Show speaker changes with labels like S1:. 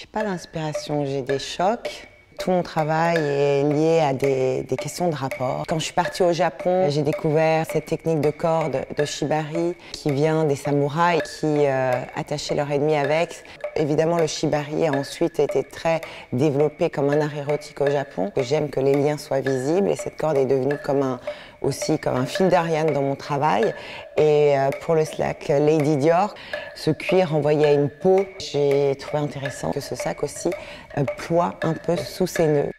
S1: Je n'ai pas d'inspiration, j'ai des chocs. Tout mon travail est lié à des, questions de rapport. Quand je suis partie au Japon, j'ai découvert cette technique de corde de shibari qui vient des samouraïs qui euh, attachaient leur ennemi avec. Évidemment, le shibari a ensuite été très développé comme un art érotique au Japon. J'aime que les liens soient visibles et cette corde est devenue comme un, aussi comme un fil d'Ariane dans mon travail. Et euh, pour le slack Lady Dior, ce cuir envoyé à une peau, j'ai trouvé intéressant que ce sac aussi euh, ploie un peu sous ses nœuds.